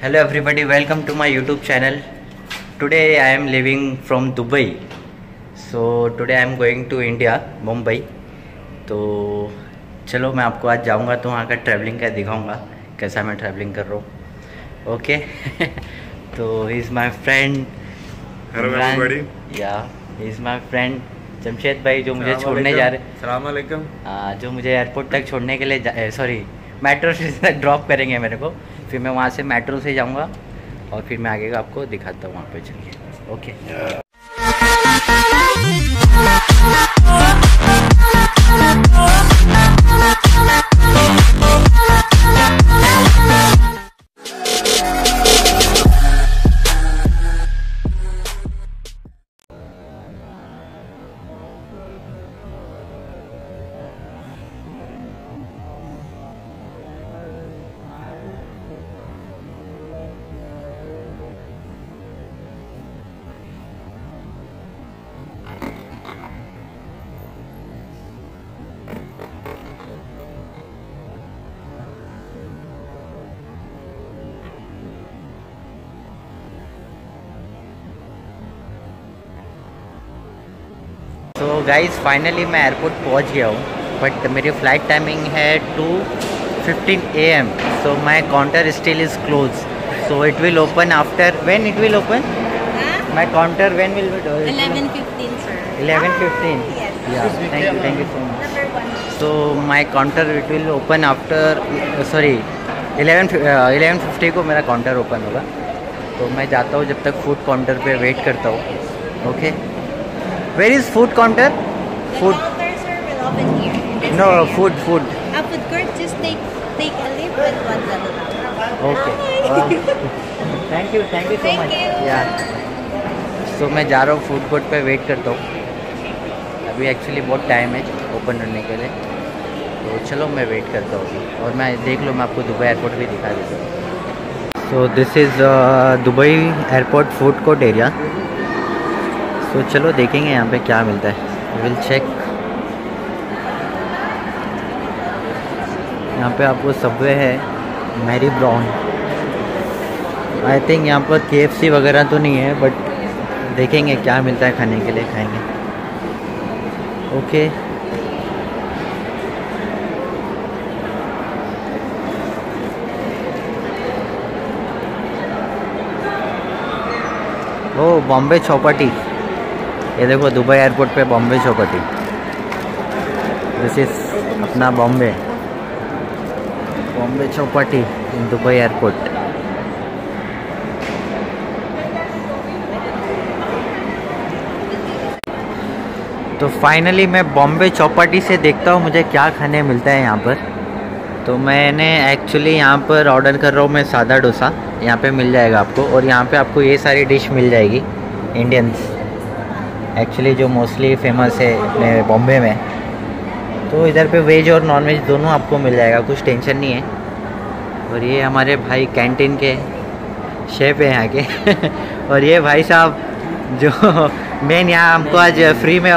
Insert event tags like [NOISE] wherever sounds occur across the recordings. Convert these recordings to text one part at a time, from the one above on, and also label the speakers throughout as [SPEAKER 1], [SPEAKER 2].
[SPEAKER 1] Hello everybody, welcome to my YouTube channel. Today I am living from Dubai. So today I am going to India, Mumbai. तो चलो मैं आपको आज जाऊँगा तो वहाँ का ट्रैवलिंग का दिखाऊँगा कैसा मैं ट्रैवलिंग कर रहा हूँ ओके [LAUGHS] तो is my friend. Yeah is my friend Jamshed भाई जो मुझे छोड़ने जा रहे
[SPEAKER 2] अलैकुम
[SPEAKER 1] आ, जो मुझे एयरपोर्ट तक छोड़ने के लिए सॉरी मेट्रो से ड्रॉप करेंगे मेरे को फिर मैं वहाँ से मेट्रो से जाऊँगा और फिर मैं आगे का आपको दिखाता हूँ वहाँ पर चलिए। ओके। गाइस फाइनली मैं एयरपोर्ट पहुँच गया हूँ बट मेरी फ़्लाइट टाइमिंग है two fifteen A M so my counter still is close so it will open after when it will open my counter when will
[SPEAKER 3] 11.15, sir.
[SPEAKER 1] 11:15?
[SPEAKER 3] Yes.
[SPEAKER 1] Yeah thank you thank you so much so my counter it will open after sorry eleven eleven fifty को मेरा counter open होगा। तो मैं जाता हूँ जब तक food counter पे वेट करता हूँ। Okay where is food counter
[SPEAKER 3] The
[SPEAKER 1] Food.
[SPEAKER 3] counter, sir, will open here.
[SPEAKER 1] No
[SPEAKER 3] area.
[SPEAKER 1] Food food
[SPEAKER 3] A food court, just take take a leaf with one level.
[SPEAKER 1] Okay thank you thank you so
[SPEAKER 3] Thank
[SPEAKER 1] much. Yeah so मैं जा रहा हूँ food court पे wait करता हूँ. अभी actually बहुत time है ओपन करने के लिए. तो चलो मैं वेट करता हूँ और मैं देख लो मैं आपको दुबई एयरपोर्ट भी दिखा देता हूँ. So this is Dubai airport food court area so चलो देखेंगे यहाँ पे क्या मिलता है। विल चेक यहाँ पे आपको सबवे है मैरी ब्राउन आई थिंक यहाँ पर के वगैरह तो नहीं है बट देखेंगे क्या मिलता है खाने के लिए, खाएँगे। ओके ओ बॉम्बे चौपाटी ये देखो दुबई एयरपोर्ट पे बॉम्बे चौपाटी। दिस इज़ अपना Bombay. Bombay Chowpatty in Dubai airport. तो फाइनली मैं बॉम्बे चौपाटी से देखता हूँ मुझे क्या खाने मिलता है यहाँ पर। तो मैंने एक्चुअली यहाँ पर ऑर्डर कर रहा हूँ मैं सादा डोसा। यहाँ पे मिल जाएगा आपको और यहाँ पे आपको ये सारी डिश मिल जाएगी। इंडियंस एक्चुअली जो मोस्टली फ़ेमस है अपने बॉम्बे में। तो इधर पे वेज और नॉन वेज दोनों आपको मिल जाएगा कुछ टेंशन नहीं है। और ये हमारे भाई कैंटीन के शेफ है यहाँ के और ये भाई साहब जो [LAUGHS] मेन यहाँ हमको आज फ्री में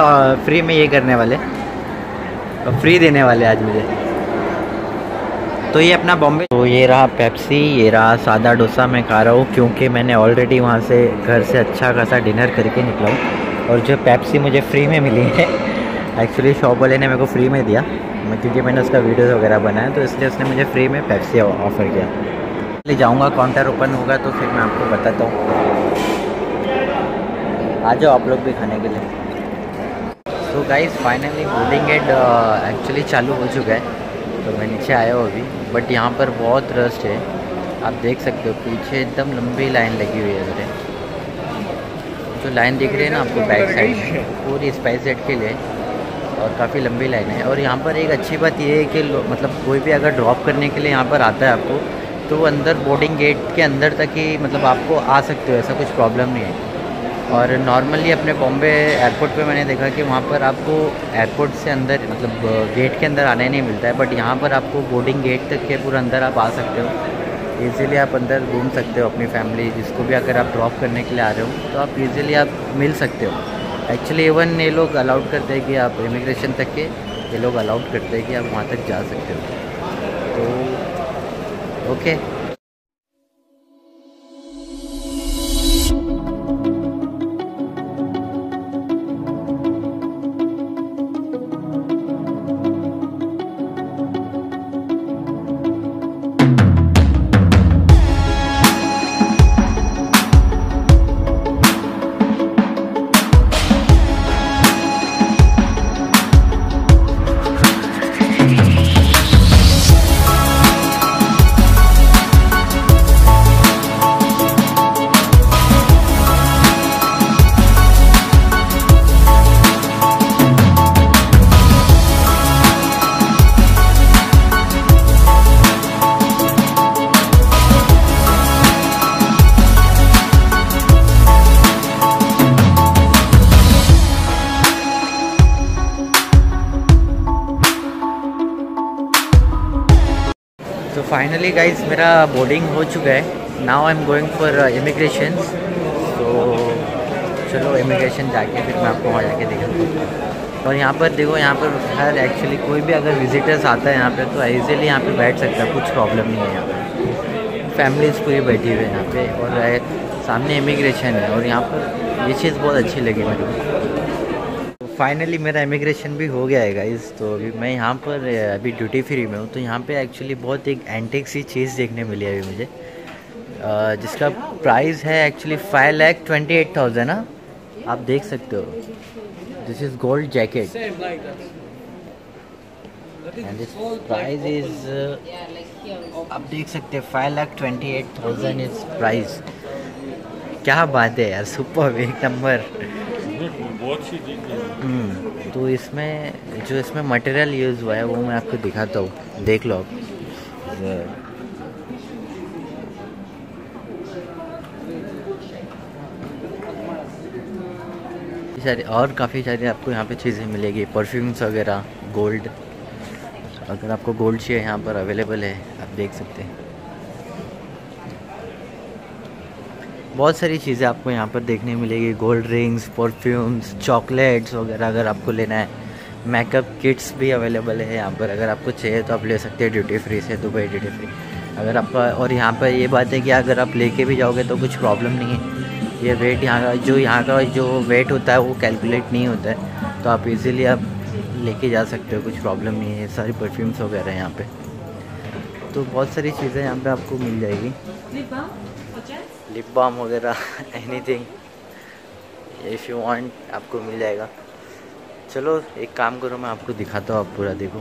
[SPEAKER 1] फ्री में ये करने वाले। फ्री देने वाले आज मुझे। तो ये अपना बॉम्बे तो ये रहा पेप्सी ये रहा सादा डोसा मैं खा रहा हूँ क्योंकि मैंने ऑलरेडी वहाँ से घर से अच्छा खासा डिनर करके निकला हूँ। और जो पेप्सी मुझे फ्री में मिली है एक्चुअली शॉप वाले ने मेरे को फ्री में दिया क्योंकि मैंने उसका वीडियोस वगैरह बनाया तो इसलिए उसने मुझे फ्री में पेप्सी ऑफ़र किया। ले जाऊँगा काउंटर ओपन होगा तो फिर मैं आपको बताता हूँ। आ जाओ आप लोग भी खाने के लिए। तो गाइज़ फाइनली बोर्डिंग एड एक्चुअली चालू हो चुका है। तो मैं नीचे आया हूँ अभी बट यहाँ पर बहुत रस्ट है। आप देख सकते हो, पीछे एकदम लंबी लाइन लगी हुई है मेरे जो लाइन दिख रही है ना आपको बैक साइड में, पूरी स्पाइस जेट के लिए, और काफ़ी लंबी लाइन है। और यहाँ पर एक अच्छी बात ये है कि मतलब कोई भी अगर ड्रॉप करने के लिए यहाँ पर आता है आपको तो वो अंदर बोर्डिंग गेट के अंदर तक ही मतलब आपको आ सकते हो, ऐसा कुछ प्रॉब्लम नहीं है। और नॉर्मली अपने बॉम्बे एयरपोर्ट पे मैंने देखा कि वहाँ पर आपको एयरपोर्ट से अंदर मतलब गेट के अंदर आने नहीं मिलता है बट यहाँ पर आपको बोर्डिंग गेट तक के पूरा अंदर आप आ सकते हो। इजीली आप अंदर घूम सकते हो अपनी फैमिली जिसको भी अगर आप ड्रॉप करने के लिए आ रहे हो तो आप ईज़िली आप मिल सकते हो। एक्चुअली इवन ये लोग अलाउड करते हैं कि आप इमिग्रेशन तक के, ये लोग अलाउड करते हैं कि आप वहाँ तक जा सकते हो। तो ओके फाइनली गाइज़ मेरा बोर्डिंग हो चुका है. Now I am going for immigration तो चलो इमिग्रेशन जाके फिर मैं आपको वहाँ जाके दिखाऊँ और यहाँ पर देखो, यहाँ पर हर एक्चुअली कोई भी अगर विजिटर्स आता है यहाँ पे तो ईजिली यहाँ पे बैठ सकता है. कुछ प्रॉब्लम नहीं है यहाँ पर फैमिलीज़ पूरी बैठी हुई है यहाँ पे. और सामने इमिग्रेशन है. और यहाँ पर ये चीज़ बहुत अच्छी लगी मेरे को. फाइनली मेरा इमिग्रेशन भी हो गया है गाइस तो अभी मैं यहाँ पर अभी ड्यूटी फ्री में हूँ तो यहाँ पे एक्चुअली बहुत एक एंटिक सी चीज़ देखने मिली है अभी मुझे। जिसका प्राइस है actually five lakh twenty eight thousand ना आप देख सकते हो। This is gold jacket and this price is आप देख सकते हैं five lakh twenty eight thousand is price क्या बात है यार सुपर एक नंबर। तो इसमें, जो इसमें मटेरियल यूज़ हुआ है, वो मैं आपको दिखाता हूँ। देख लो आप। सारी और काफ़ी सारी आपको यहाँ पे चीज़ें मिलेगी। परफ्यूम्स वगैरह गोल्ड अगर आपको गोल्ड चाहिए, यहाँ पर अवेलेबल है, आप देख सकते हैं। बहुत सारी चीज़ें आपको यहाँ पर देखने मिलेगी। गोल्ड रिंग्स परफ्यूम्स चॉकलेट्स वगैरह अगर आपको लेना है। मेकअप किट्स भी अवेलेबल है यहाँ पर। अगर आपको चाहिए तो आप ले सकते हैं ड्यूटी फ्री से दुबई ड्यूटी फ्री अगर आपका और यहाँ पर ये बात है कि अगर आप लेके भी जाओगे तो कुछ प्रॉब्लम नहीं है। ये वेट यहाँ का, जो यहाँ का जो वेट होता है वो कैलकुलेट नहीं होता है। तो आप इजीली आप लेके जा सकते हो, कुछ प्रॉब्लम नहीं है। सारी परफ्यूम्स वगैरह यहाँ पे। तो बहुत सारी चीज़ें यहाँ पे आपको मिल जाएगी। लिप बाम वगैरह एनीथिंग इफ़ यू वांट आपको मिल जाएगा। चलो, एक काम करो, मैं आपको दिखाता हूँ, आप पूरा देखो।